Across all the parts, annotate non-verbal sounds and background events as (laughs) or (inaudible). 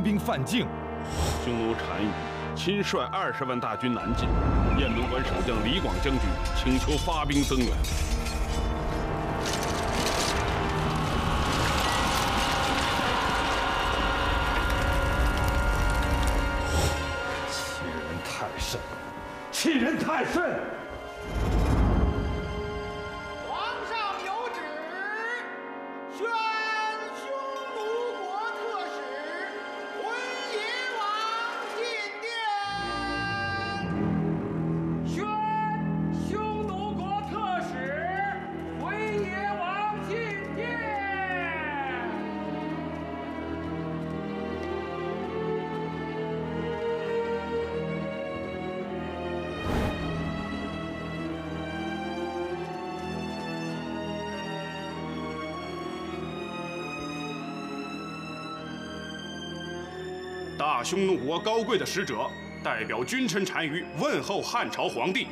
兵犯境，匈奴单于亲率二十万大军南进，雁门关守将李广将军请求发兵增援。匈奴国高贵的使者代表君臣单于问候汉朝皇帝。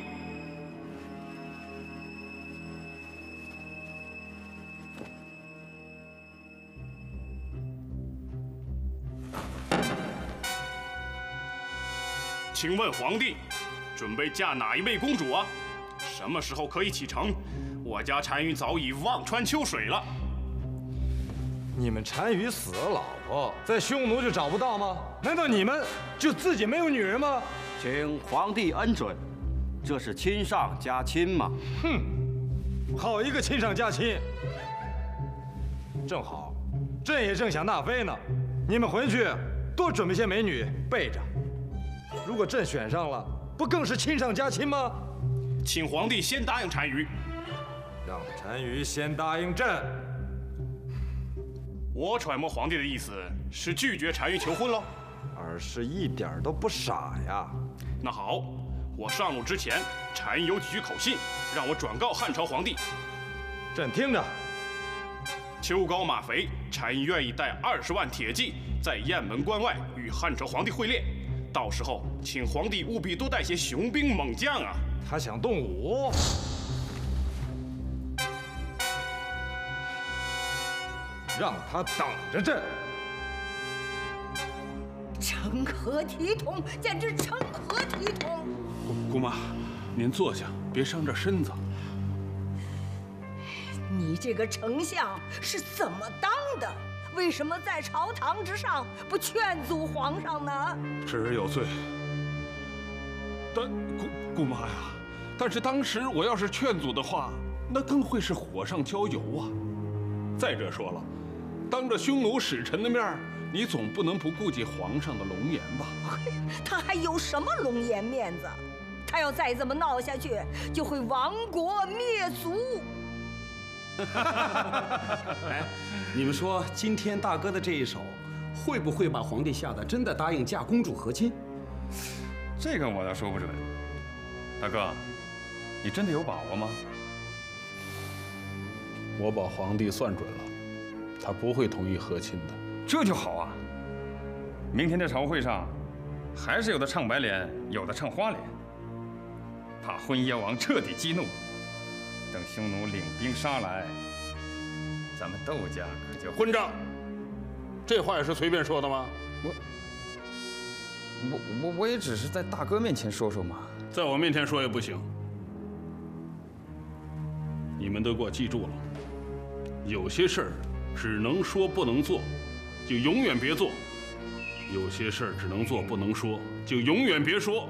请问皇帝，准备嫁哪一位公主啊？什么时候可以启程？我家单于早已望穿秋水了。你们单于死了老婆，在匈奴就找不到吗？难道你们就自己没有女人吗？请皇帝恩准，这是亲上加亲吗？哼，好一个亲上加亲！正好，朕也正想纳妃呢。你们回去多准备些美女备着。如果朕选上了，不更是亲上加亲吗？请皇帝先答应单于，让单于先答应朕。我揣摩皇帝的意思是拒绝单于求婚喽，尔是一点都不傻呀。那好，我上路之前，单于有几句口信，让我转告汉朝皇帝。朕听着。秋高马肥，单于愿意带二十万铁骑在雁门关外与汉朝皇帝会练，到时候请皇帝务必多带些雄兵猛将啊。他想动武。让他等着朕，成何体统？简直成何体统！姑姑妈，您坐下，别伤着身子。你这个丞相是怎么当的？为什么在朝堂之上不劝阻皇上呢？侄儿有罪。但姑姑妈呀，但是当时我要是劝阻的话，那更会是火上浇油啊！再者说了。当着匈奴使臣的面你总不能不顾及皇上的龙颜吧？他还有什么龙颜面子？他要再这么闹下去，就会亡国灭族。(laughs) 哎，你们说今天大哥的这一手，会不会把皇帝吓得真的答应嫁公主和亲？这个我倒说不准。大哥，你真的有把握吗？我把皇帝算准了。他不会同意和亲的，这就好啊！明天在朝会上，还是有的唱白脸，有的唱花脸，怕昏夜王彻底激怒。等匈奴领兵杀来，咱们窦家可就混账！这话也是随便说的吗？我我我我也只是在大哥面前说说嘛，在我面前说也不行。你们都给我记住了，有些事儿。只能说不能做，就永远别做；有些事儿只能做不能说，就永远别说。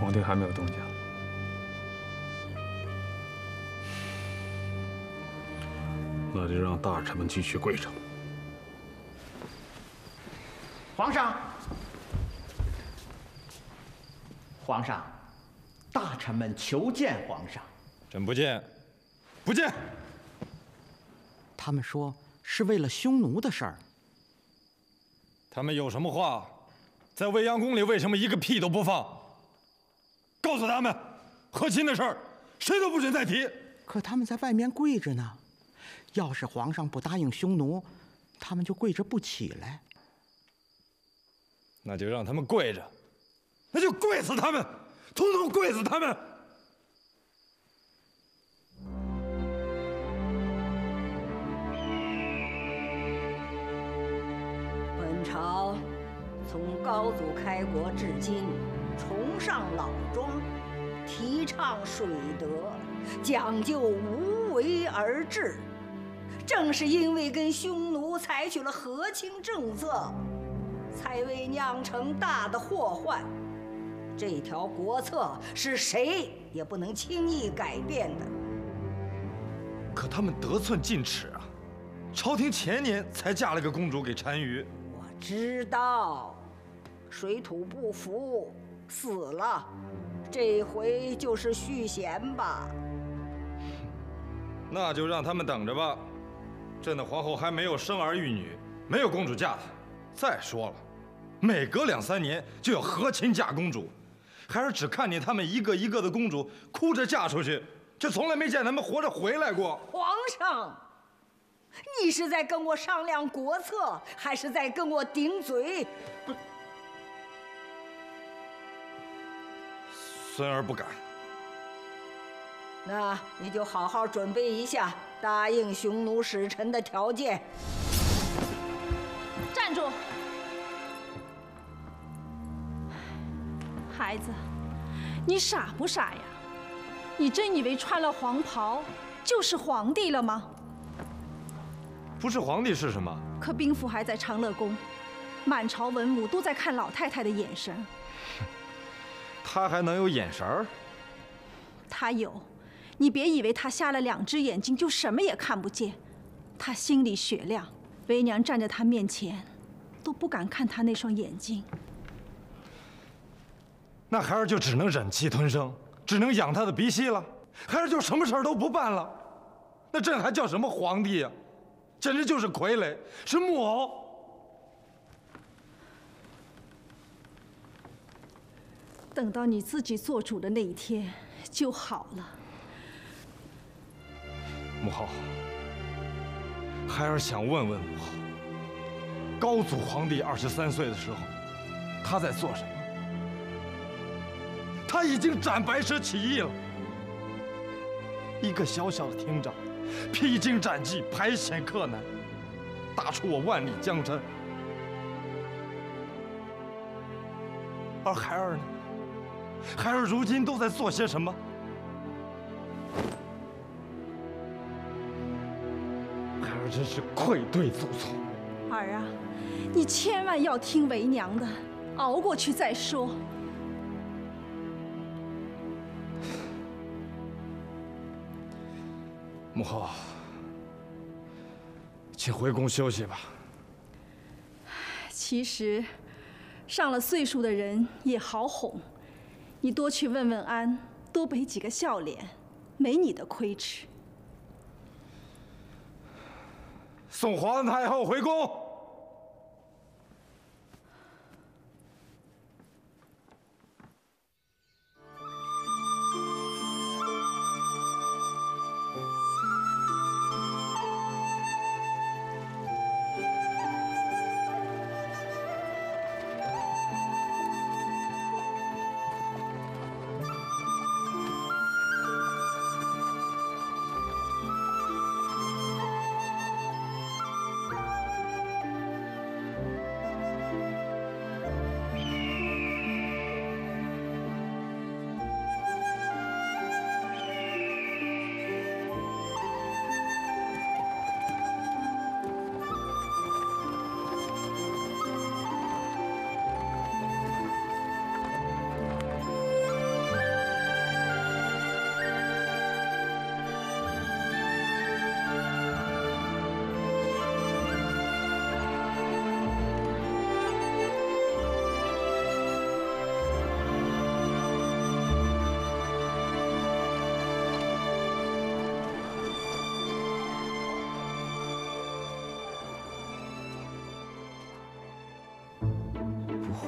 皇帝还没有动静，那就让大臣们继续跪着。皇上，皇上，大臣们求见皇上。朕不见，不见。他们说是为了匈奴的事儿。他们有什么话，在未央宫里为什么一个屁都不放？告诉他们，和亲的事儿，谁都不准再提。可他们在外面跪着呢，要是皇上不答应匈奴，他们就跪着不起来。那就让他们跪着，那就跪死他们，统统跪死他们！高祖开国至今，崇尚老庄，提倡水德，讲究无为而治。正是因为跟匈奴采取了和亲政策，才未酿成大的祸患。这条国策是谁也不能轻易改变的。可他们得寸进尺啊！朝廷前年才嫁了个公主给单于，我知道，水土不服，死了。这回就是续弦吧？那就让他们等着吧。朕的皇后还没有生儿育女，没有公主嫁她。再说了，每隔两三年就要和亲嫁公主，孩儿只看见他们一个一个的公主哭着嫁出去，却从来没见他们活着回来过。皇上，你是在跟我商量国策，还是在跟我顶嘴？孙儿不敢。那你就好好准备一下，答应匈奴使臣的条件。站住！孩子，你傻不傻呀？你真以为穿了黄袍就是皇帝了吗？不是皇帝是什么？可兵符还在长乐宫，满朝文武都在看老太太的眼神。他还能有眼神儿？他有。你别以为他瞎了两只眼睛就什么也看不见，他心里雪亮。为娘站在他面前，都不敢看他那双眼睛。那孩儿就只能忍气吞声，只能养他的鼻息了。孩儿就什么事儿都不办了。那朕还叫什么皇帝呀？简直就是傀儡，是木偶。等到你自己做主的那一天就好了。母后，孩儿想问问母后：高祖皇帝二十三岁的时候，他在做什么？他已经斩白蛇起义了。一个小小的厅长，披荆斩棘，排险克难，打出我万里江山。而孩儿呢？孩儿如今都在做些什么？孩儿真是愧对祖宗。儿啊，你千万要听为娘的，熬过去再说。母后，请回宫休息吧。其实，上了岁数的人也好哄，你多去问问安，多陪几个笑脸，没你的亏吃。送皇太后回宫。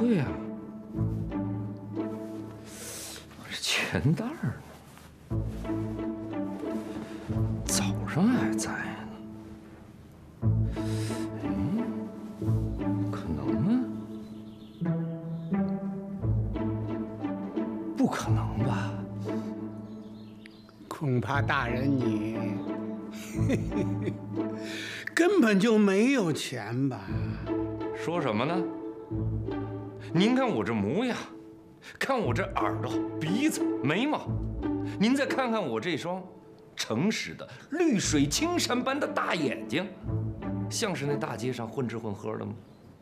对啊，我这钱袋儿呢？早上还在呢。嗯，可能啊。不可能吧？恐怕大人你 (laughs) 根本就没有钱吧？说什么呢？您看我这模样，看我这耳朵、鼻子、眉毛，您再看看我这双诚实的绿水青山般的大眼睛，像是那大街上混吃混喝的吗？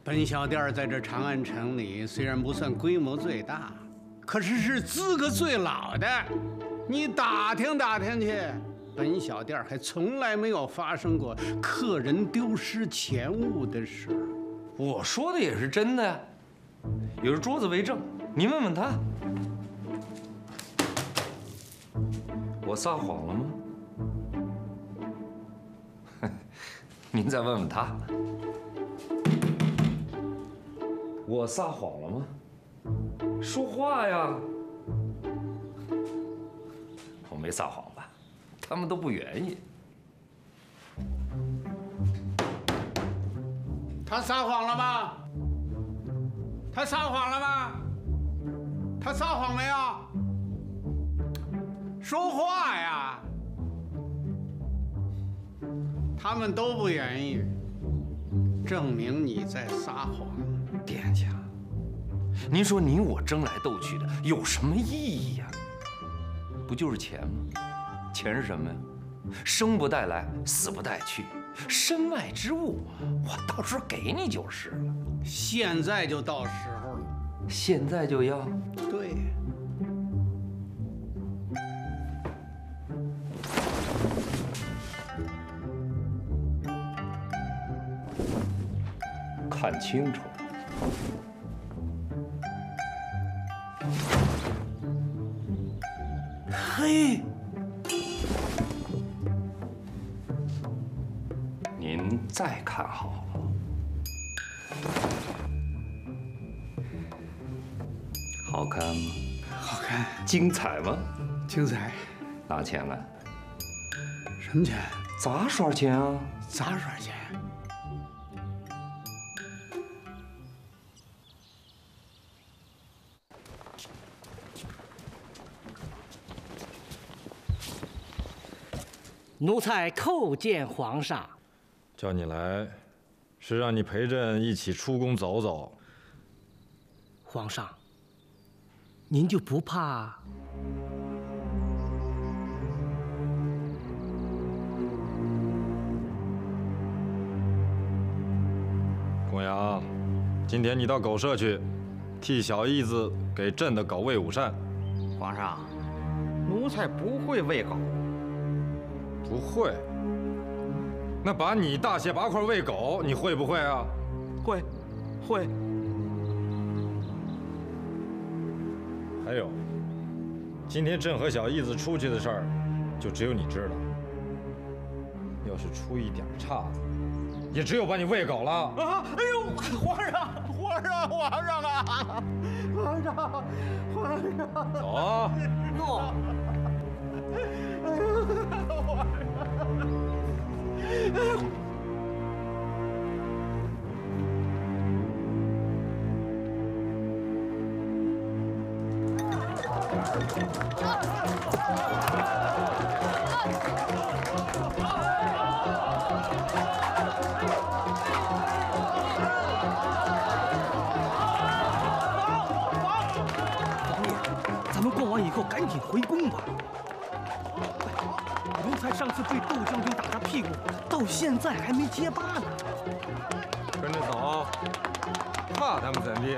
本小店在这长安城里虽然不算规模最大，可是是资格最老的。你打听打听去，本小店还从来没有发生过客人丢失钱物的事。我说的也是真的呀，有着桌子为证，您问问他。我撒谎了吗？(laughs) 您再问问他。我撒谎了吗？说话呀！我没撒谎吧？他们都不愿意。他撒谎了吗？他撒谎了吗？他撒谎没有？说话呀！他们都不愿意，证明你在撒谎。店家，您说你我争来斗去的有什么意义呀？不就是钱吗？钱是什么呀？生不带来，死不带去，身外之物，我到时候给你就是了。现在就到时候了，现在就要？对。看清楚。嘿，再看好了，好看吗？好看。精彩吗？精彩。拿钱来。什么钱？杂耍钱啊！杂耍钱。奴才叩见皇上。叫你来，是让你陪朕一起出宫走走。皇上，您就不怕？公羊，今天你到狗舍去，替小义子给朕的狗喂午膳。皇上，奴才不会喂狗。不会？那把你大卸八块喂狗，你会不会啊？会，会。还有，今天朕和小义子出去的事儿，就只有你知道。要是出一点岔子，也只有把你喂狗了。啊！哎呦，皇上，皇上，皇上啊！皇上，皇上。走啊！诺。唉呦上次被窦将军打他屁股，到现在还没结疤呢。跟着走，怕他们怎地？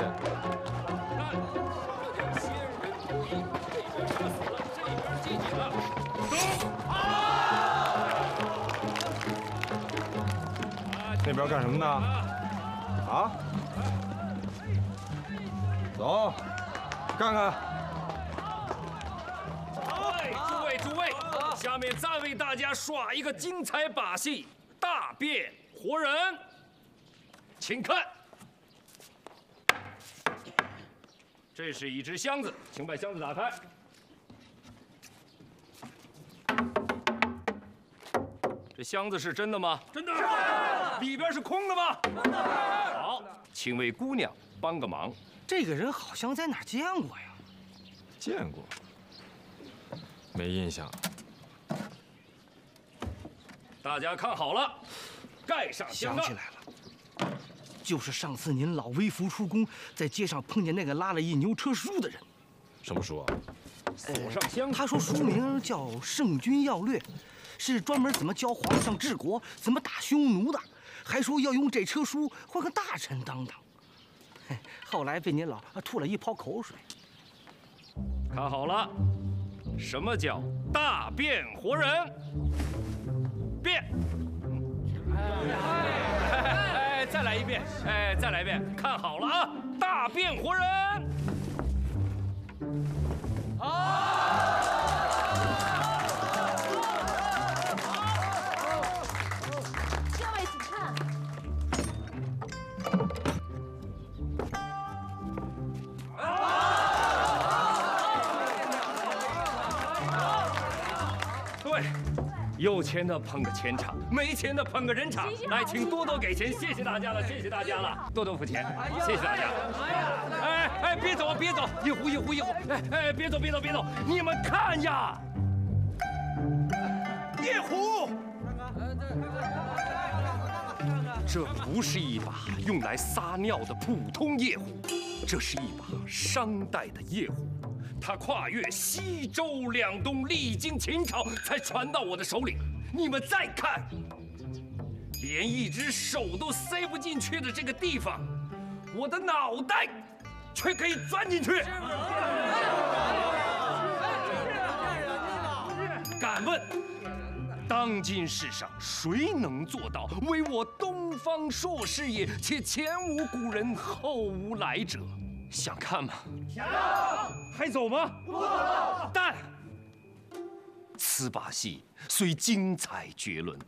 那边干什么呢？啊？走，看看。下面再为大家耍一个精彩把戏——大变活人，请看。这是一只箱子，请把箱子打开。这箱子是真的吗？真的。里边是空的吗？真的。好，请为姑娘帮个忙。这个人好像在哪儿见过呀？见过，没印象。大家看好了，盖上香想起来了，就是上次您老微服出宫，在街上碰见那个拉了一牛车书的人。什么书啊？锁上香。他说书名叫《圣君要略》，是专门怎么教皇上治国、怎么打匈奴的，还说要用这车书换个大臣当当。嘿后来被您老吐了一泡口水。看好了，什么叫大变活人？变！哎，再来一遍！哎，再来一遍！看好了啊，大变活人！好有钱的捧个钱场，没钱的捧个人场。来，请多多给钱，谢谢大家了，谢谢大家了，多多付钱，谢谢大家。哎哎，别走别走，一壶一壶一壶，哎哎，别走别走别走，你们看呀，夜壶。这不是一把用来撒尿的普通夜壶，这是一把商代的夜壶。它跨越西周两东，历经秦朝才传到我的手里。你们再看，连一只手都塞不进去的这个地方，我的脑袋却可以钻进去。敢问，当今世上谁能做到为我东方硕士也，且前无古人，后无来者？想看吗？想。还走吗？不走。但此把戏虽精彩绝伦，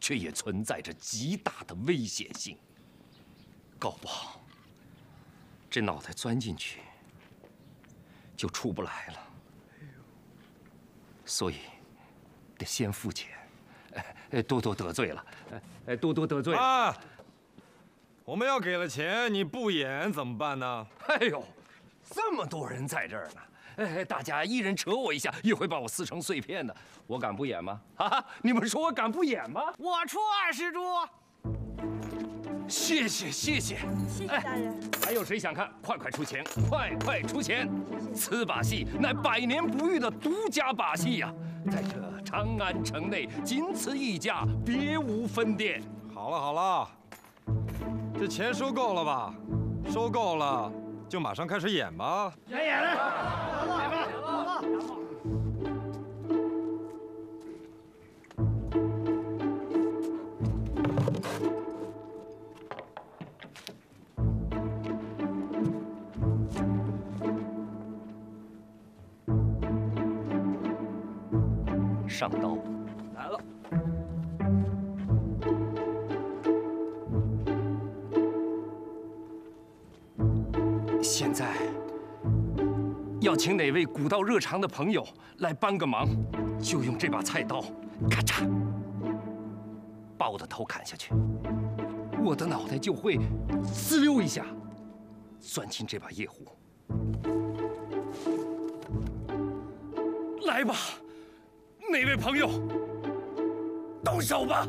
却也存在着极大的危险性。搞不好，这脑袋钻进去就出不来了。所以得先付钱。哎，多多得罪了，哎，多多得罪了。啊！我们要给了钱，你不演怎么办呢？哎呦，这么多人在这儿呢，哎，大家一人扯我一下，一会把我撕成碎片的，我敢不演吗？啊，你们说我敢不演吗？我出二十株。谢谢谢谢，谢谢大人。还有谁想看？快快出钱，快快出钱！此把戏乃百年不遇的独家把戏呀，在这长安城内仅此一家，别无分店。好了好了，这钱收够了吧？收够了，就马上开始演吧。演演了，来吧。上刀，现在要请哪位古道热肠的朋友来帮个忙，就用这把菜刀，咔嚓，把我的头砍下去，我的脑袋就会滋溜一下钻进这把夜壶。来吧。哪位朋友，动手吧！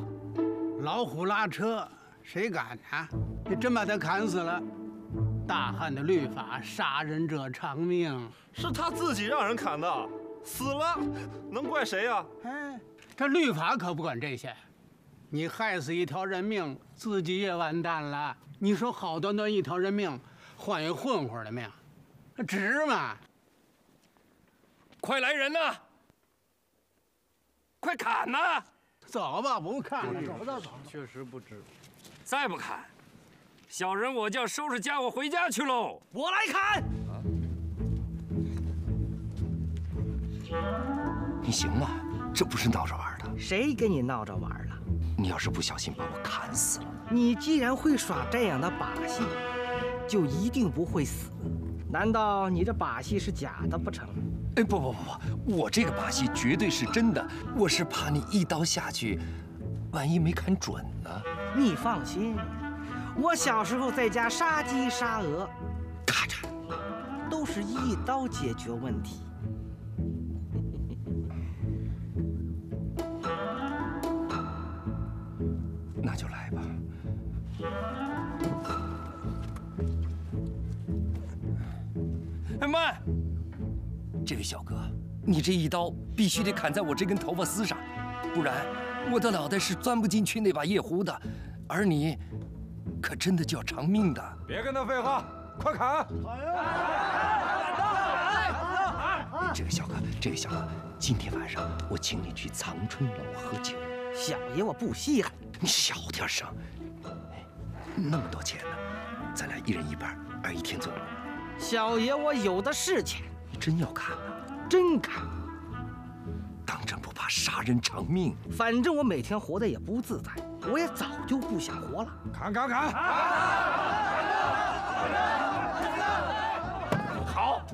老虎拉车，谁敢啊？你真把他砍死了？大汉的律法，杀人者偿命。是他自己让人砍的，死了，能怪谁呀？哎，这律法可不管这些。你害死一条人命，自己也完蛋了。你说好端端一条人命，换一混混的命，那值吗？快来人呐！快砍呐！走吧，不看了，走走走。确实不值。再不砍，小人我就要收拾家伙回家去喽。我来砍。你行吗？这不是闹着玩的。谁跟你闹着玩了？你要是不小心把我砍死了，你既然会耍这样的把戏，就一定不会死。难道你这把戏是假的不成？哎，不不不不，我这个把戏绝对是真的。我是怕你一刀下去，万一没砍准呢。你放心，我小时候在家杀鸡杀鹅，咔嚓，都是一刀解决问题。(laughs) 那就来吧。哎，妈。这位小哥，你这一刀必须得砍在我这根头发丝上，不然我的脑袋是钻不进去那把夜壶的，而你。可真的就要偿命的。别跟他废话，快砍！这个小哥，这个小哥，今天晚上我请你去长春楼喝酒。小爷我不稀罕。你小点声，那么多钱呢，咱俩一人一半，按一天做。小爷我有的是钱。你真要砍啊？真砍。当真不怕杀人偿命？反正我每天活得也不自在，我也早就不想活了。砍砍砍！好，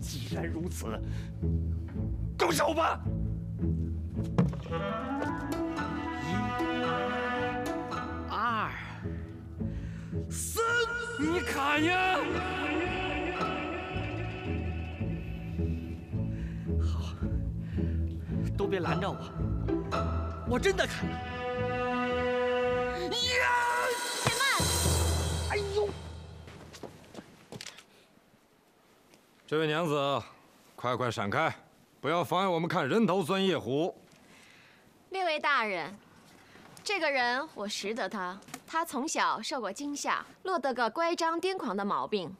既然如此，动手吧！一二三，你砍呀！都别拦着我，我真的砍。呀！且慢！哎呦！这位娘子，快快闪开，不要妨碍我们看人头钻夜壶。列位大人，这个人我识得他，他从小受过惊吓，落得个乖张癫狂的毛病，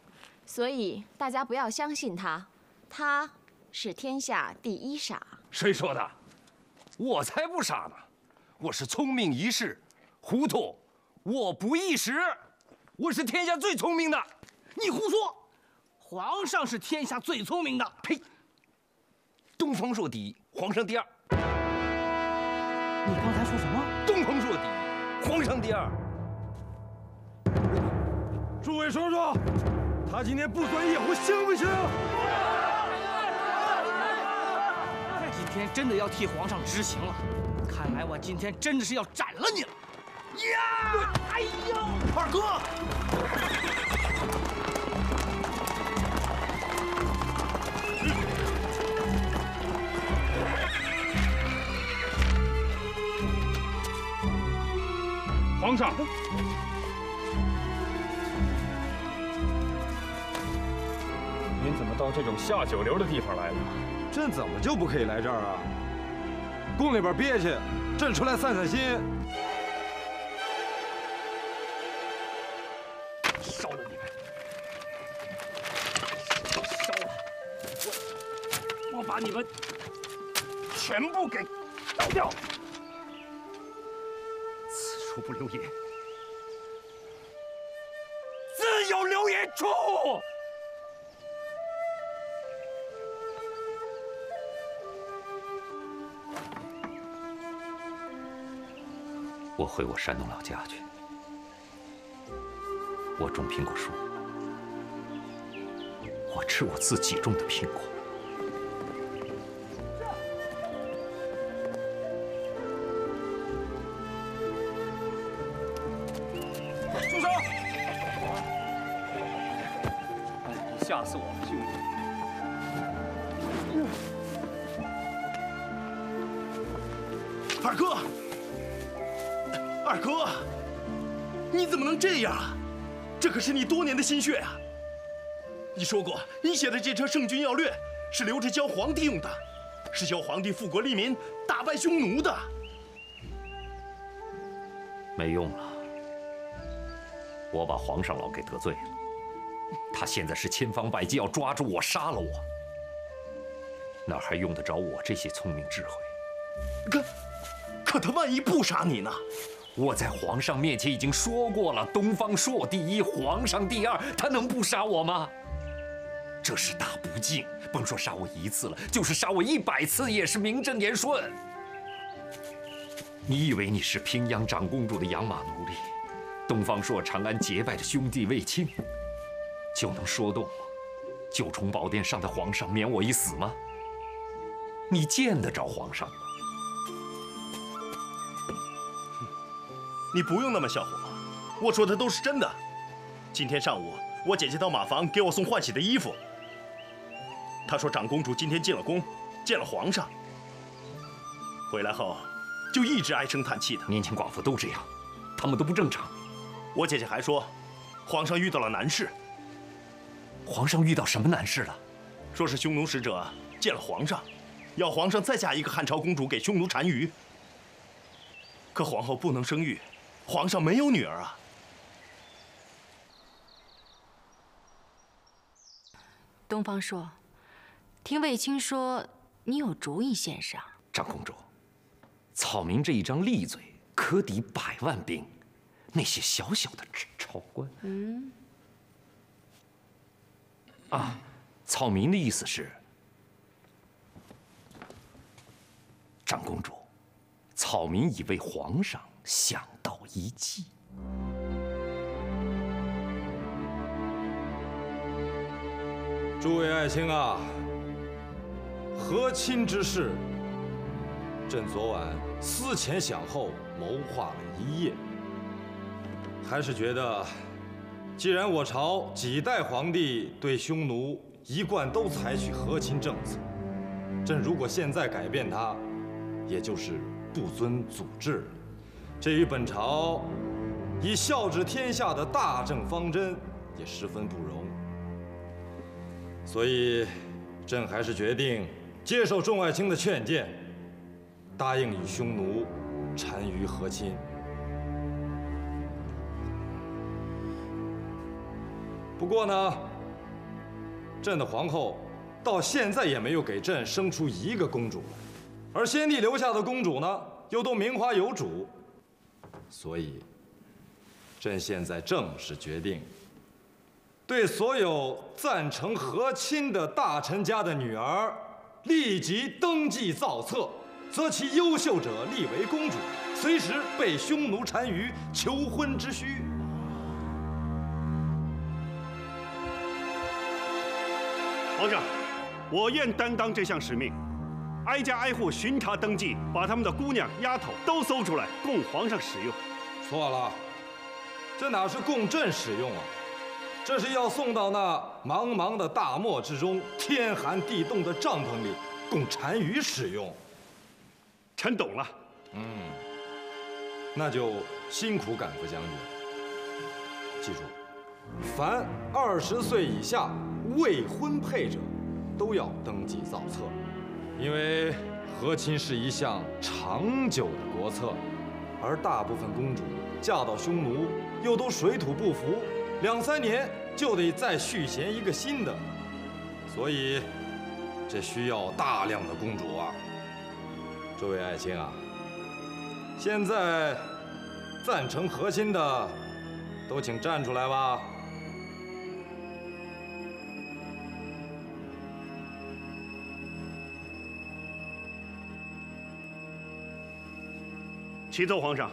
所以大家不要相信他。他是天下第一傻。谁说的？我才不傻呢！我是聪明一世，糊涂我不一时。我是天下最聪明的。你胡说！皇上是天下最聪明的。呸！东方朔第一，皇上第二。你刚才说什么？东方朔第一，皇上第二。诸位说说，他今天不钻夜壶行不行？天真的要替皇上执行了，看来我今天真的是要斩了你了。呀！哎呦，二哥！皇上，您怎么到这种下九流的地方来了？朕怎么就不可以来这儿啊？宫里边憋屈，朕出来散散心。烧了你们！烧了！我我把你们全部给烧掉！此处不留爷，自有留爷处。我回我山东老家去。我种苹果树，我吃我自己种的苹果。这可是你多年的心血啊！你说过，你写的这车《圣君要略》是留着教皇帝用的，是教皇帝富国利民、打败匈奴的。没用了，我把皇上老给得罪了，他现在是千方百计要抓住我、杀了我，哪还用得着我这些聪明智慧？可，可他万一不杀你呢？我在皇上面前已经说过了，东方朔第一，皇上第二，他能不杀我吗？这是大不敬，甭说杀我一次了，就是杀我一百次也是名正言顺。你以为你是平阳长公主的养马奴隶，东方朔长安结拜的兄弟卫青，就能说动九重宝殿上的皇上免我一死吗？你见得着皇上吗？你不用那么笑话我，我说的都是真的。今天上午，我姐姐到马房给我送换洗的衣服。她说长公主今天进了宫，见了皇上。回来后，就一直唉声叹气的。年轻寡妇都这样，她们都不正常。我姐姐还说，皇上遇到了难事。皇上遇到什么难事了？说是匈奴使者见了皇上，要皇上再嫁一个汉朝公主给匈奴单于。可皇后不能生育，皇上没有女儿啊。东方朔，听卫青说你有主意献上。长公主，草民这一张利嘴可抵百万兵，那些小小的朝官……嗯。啊，草民的意思是，长公主，草民已为皇上想到一计。诸位爱卿啊，和亲之事，朕昨晚思前想后，谋划了一夜，还是觉得，既然我朝几代皇帝对匈奴一贯都采取和亲政策，朕如果现在改变它，也就是不遵祖制了，这与本朝以孝治天下的大政方针也十分不容。所以，朕还是决定接受众爱卿的劝谏，答应与匈奴单于和亲。不过呢，朕的皇后到现在也没有给朕生出一个公主来，而先帝留下的公主呢，又都名花有主，所以，朕现在正式决定。对所有赞成和亲的大臣家的女儿，立即登记造册，择其优秀者立为公主，随时备匈奴单于求婚之需。皇上，我愿担当这项使命，挨家挨户巡查登记，把他们的姑娘丫头都搜出来，供皇上使用。错了，这哪是供朕使用啊？这是要送到那茫茫的大漠之中，天寒地冻的帐篷里，供单于使用。臣懂了。嗯，那就辛苦赶赴将军。记住，凡二十岁以下未婚配者，都要登记造册，因为和亲是一项长久的国策，而大部分公主嫁到匈奴，又都水土不服。两三年就得再续弦一个新的，所以这需要大量的公主啊！诸位爱卿啊，现在赞成和亲的都请站出来吧。启奏皇上，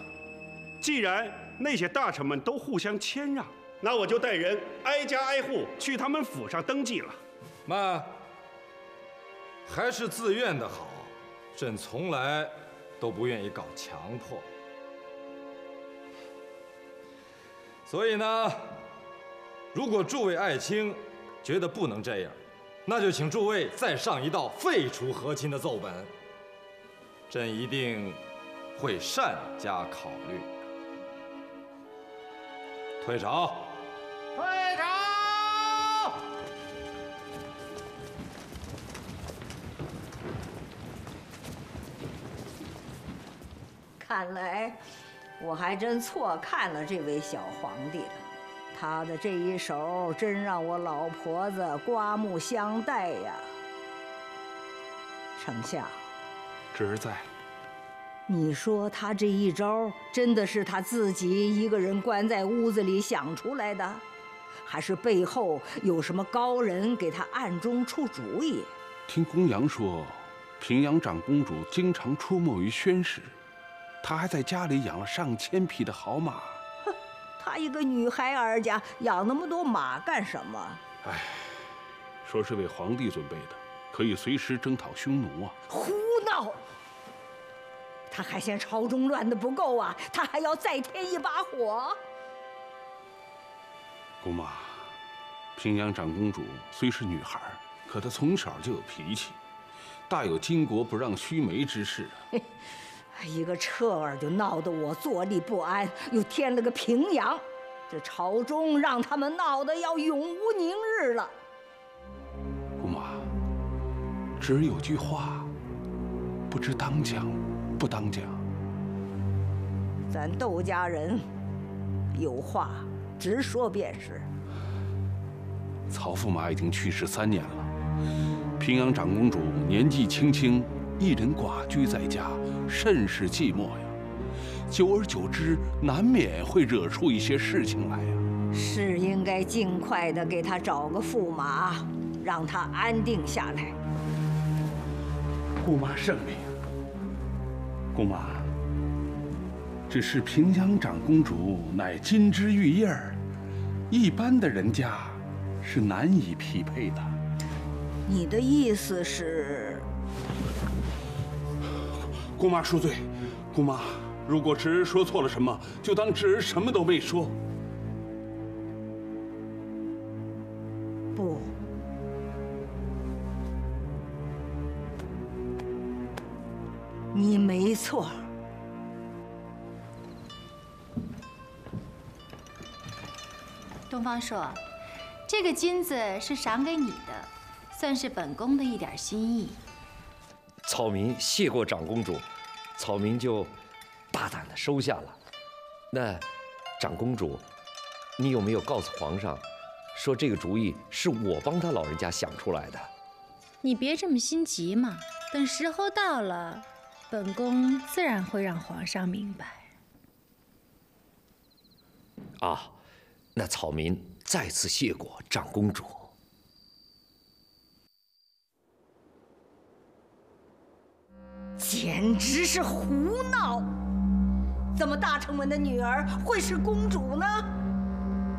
既然那些大臣们都互相谦让。那我就带人挨家挨户去他们府上登记了。慢，还是自愿的好。朕从来都不愿意搞强迫。所以呢，如果诸位爱卿觉得不能这样，那就请诸位再上一道废除和亲的奏本。朕一定会善加考虑。退朝。退朝！看来我还真错看了这位小皇帝了。他的这一手真让我老婆子刮目相待呀。丞相，侄儿在。你说他这一招真的是他自己一个人关在屋子里想出来的，还是背后有什么高人给他暗中出主意？听公羊说，平阳长公主经常出没于宣室，她还在家里养了上千匹的好马。哼，她一个女孩儿家养那么多马干什么？哎，说是为皇帝准备的，可以随时征讨匈奴啊！胡闹！他还嫌朝中乱的不够啊！他还要再添一把火。姑妈，平阳长公主虽是女孩，可她从小就有脾气，大有巾帼不让须眉之势啊。(laughs) 一个彻儿就闹得我坐立不安，又添了个平阳，这朝中让他们闹得要永无宁日了。姑妈，只有句话，不知当讲不当讲。咱窦家人有话直说便是。曹驸马已经去世三年了，平阳长公主年纪轻轻，一人寡居在家，甚是寂寞呀。久而久之，难免会惹出一些事情来呀。是应该尽快的给他找个驸马，让他安定下来。姑妈圣明。姑妈，只是平阳长公主乃金枝玉叶儿，一般的人家。是难以匹配的。你的意思是？姑妈恕罪，姑妈，如果侄儿说错了什么，就当侄儿什么都没说。你没错。东方朔。这个金子是赏给你的，算是本宫的一点心意。草民谢过长公主，草民就大胆的收下了。那长公主，你有没有告诉皇上，说这个主意是我帮他老人家想出来的？你别这么心急嘛，等时候到了，本宫自然会让皇上明白。啊，那草民。再次谢过长公主，简直是胡闹！怎么大臣们的女儿会是公主呢？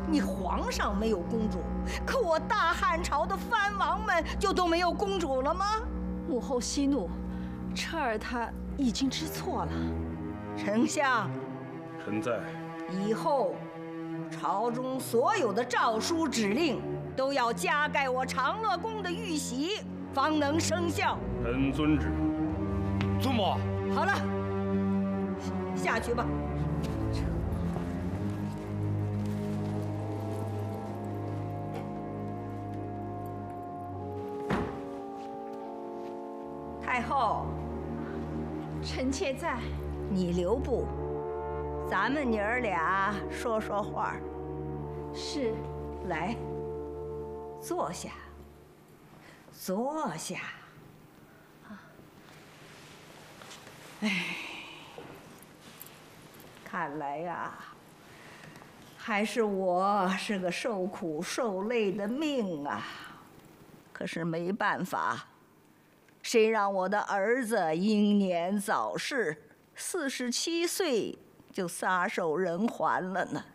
你皇上没有公主，可我大汉朝的藩王们就都没有公主了吗？母后息怒，彻儿他已经知错了。丞相，臣在。以后。朝中所有的诏书指令都要加盖我长乐宫的玉玺，方能生效。臣遵旨。祖母，好了，下去吧。太后，臣妾在。你留步。咱们娘儿俩说说话。是，来，坐下，坐下。哎，看来呀，还是我是个受苦受累的命啊。可是没办法，谁让我的儿子英年早逝，四十七岁。就撒手人寰了呢。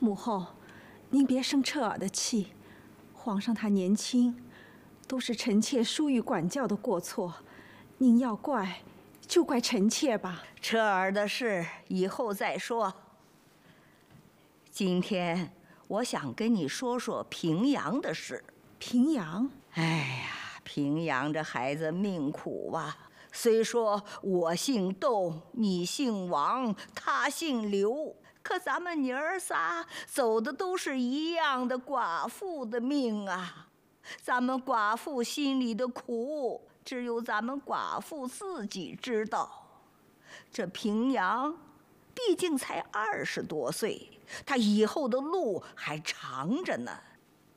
母后，您别生彻儿的气。皇上他年轻，都是臣妾疏于管教的过错。您要怪，就怪臣妾吧。彻儿的事以后再说。今天我想跟你说说平阳的事。平阳？哎呀，平阳这孩子命苦啊。虽说我姓窦，你姓王，他姓刘，可咱们娘儿仨走的都是一样的寡妇的命啊！咱们寡妇心里的苦，只有咱们寡妇自己知道。这平阳，毕竟才二十多岁，他以后的路还长着呢。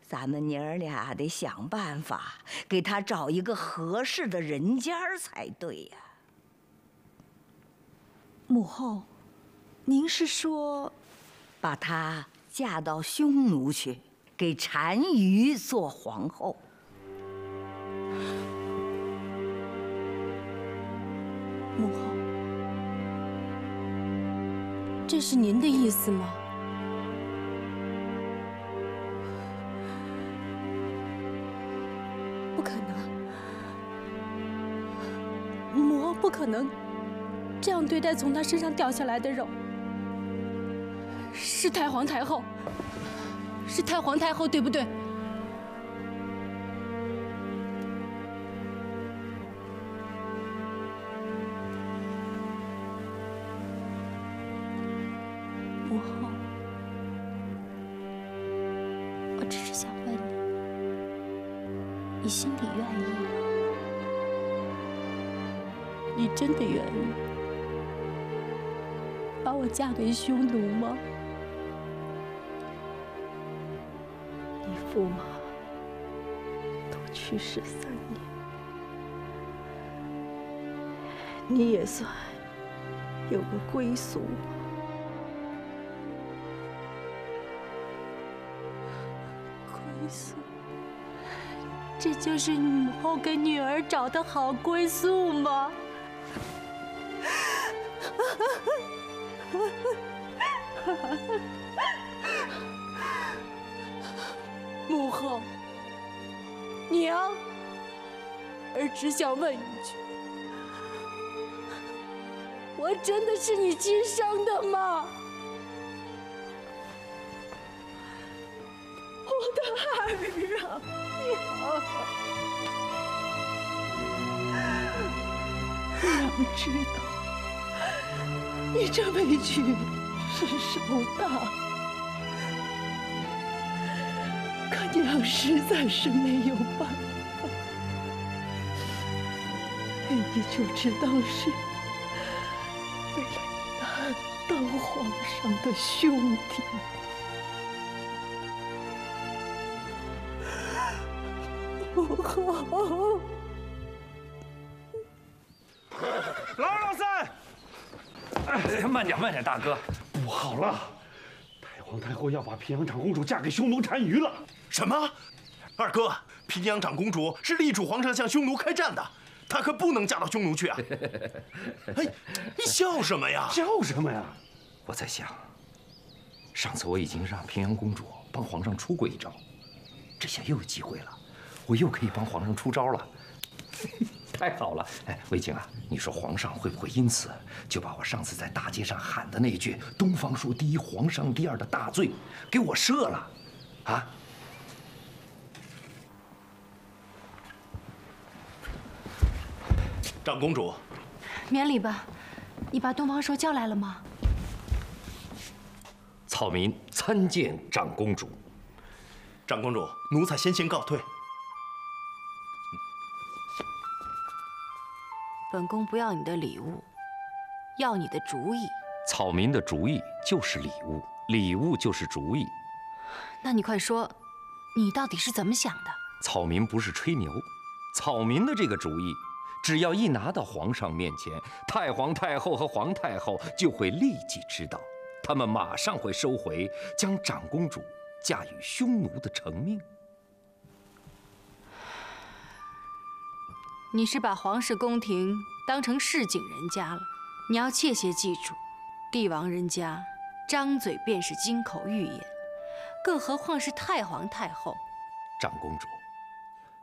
咱们娘儿俩得想办法给他找一个合适的人家才对呀。母后，您是说，把她嫁到匈奴去，给单于做皇后？母后，这是您的意思吗？不可能这样对待从他身上掉下来的肉。是太皇太后，是太皇太后，对不对？嫁给匈奴吗？你父母都去世三年，你也算有个归宿。归宿，这就是母后给女儿找的好归宿吗？只想问一句：我真的是你亲生的吗？我的儿啊，娘娘知道你这委屈是受大，可娘实在是没有办法，你就知道是为了你那当皇上的兄弟。不好。老二、老三，哎，慢点，慢点，大哥，不好了！太皇太后要把平阳长公主嫁给匈奴单于了。什么？二哥，平阳长公主是力主皇上向匈奴开战的，她可不能嫁到匈奴去啊！(laughs) 哎，你笑什么呀？笑什么呀？我在想，上次我已经让平阳公主帮皇上出过一招，这下又有机会了，我又可以帮皇上出招了。(laughs) 太好了！哎，魏京啊，你说皇上会不会因此就把我上次在大街上喊的那句“东方朔第一，皇上第二”的大罪给我赦了？啊？长公主，免礼吧。你把东方朔叫来了吗？草民参见长公主。长公主，奴才先行告退。本宫不要你的礼物，要你的主意。草民的主意就是礼物，礼物就是主意。那你快说，你到底是怎么想的？草民不是吹牛，草民的这个主意，只要一拿到皇上面前，太皇太后和皇太后就会立即知道，他们马上会收回将长公主嫁与匈奴的成命。你是把皇室宫廷当成市井人家了，你要切切记住，帝王人家张嘴便是金口玉言，更何况是太皇太后。长公主，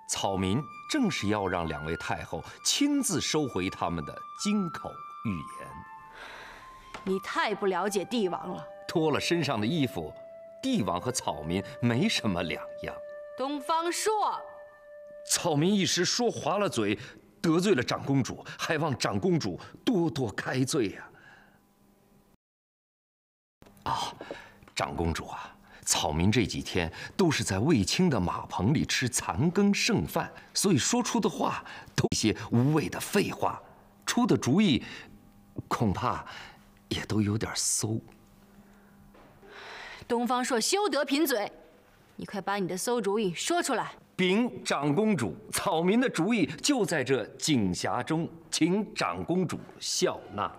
草民正是要让两位太后亲自收回他们的金口玉言。你太不了解帝王了。脱了身上的衣服，帝王和草民没什么两样。东方朔。草民一时说滑了嘴，得罪了长公主，还望长公主多多开罪呀！啊，长公主啊，草民这几天都是在卫青的马棚里吃残羹剩饭，所以说出的话都一些无谓的废话，出的主意恐怕也都有点馊。东方朔，休得贫嘴！你快把你的馊主意说出来。禀长公主，草民的主意就在这锦匣中，请长公主笑纳。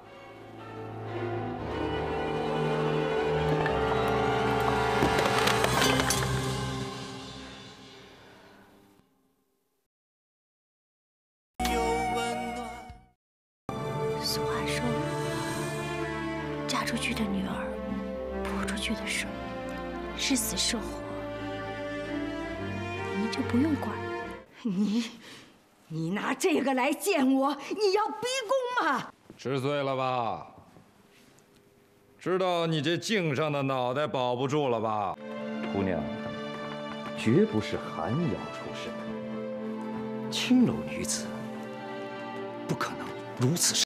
(laughs) 你，你拿这个来见我，你要逼宫吗？吃醉了吧？知道你这颈上的脑袋保不住了吧？姑娘，绝不是寒窑出身，青楼女子不可能如此。